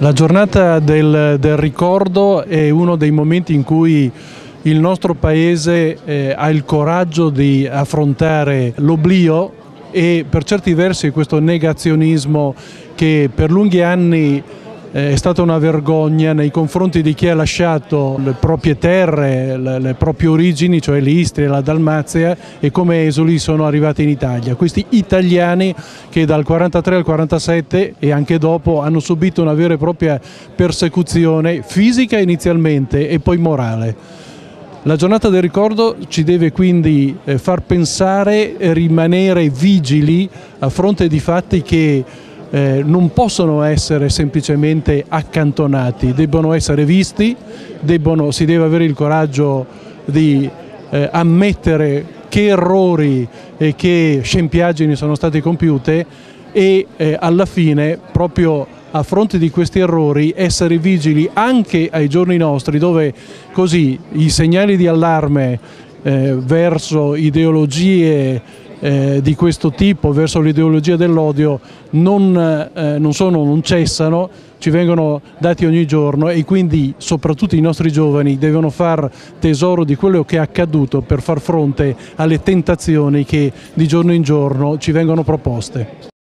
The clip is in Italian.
La giornata del, del, ricordo è uno dei momenti in cui il nostro Paese eh, ha il coraggio di affrontare l'oblio e per certi versi questo negazionismo che per lunghi anni è stata una vergogna nei confronti di chi ha lasciato le proprie terre, le, le proprie origini, cioè l'Istria, la Dalmazia e come esuli sono arrivati in Italia. Questi italiani che dal 43 al 47 e anche dopo hanno subito una vera e propria persecuzione fisica inizialmente e poi morale. La giornata del ricordo ci deve quindi eh, far pensare e rimanere vigili a fronte di fatti che eh, non possono essere semplicemente accantonati, debbono essere visti, debbono, si deve avere il coraggio di eh, ammettere che errori e che scempiaggini sono state compiute e eh, alla fine proprio a fronte di questi errori essere vigili anche ai giorni nostri dove così i segnali di allarme eh, verso ideologie eh, di questo tipo verso l'ideologia dell'odio non, eh, non, non cessano, ci vengono dati ogni giorno e quindi soprattutto i nostri giovani devono far tesoro di quello che è accaduto per far fronte alle tentazioni che di giorno in giorno ci vengono proposte.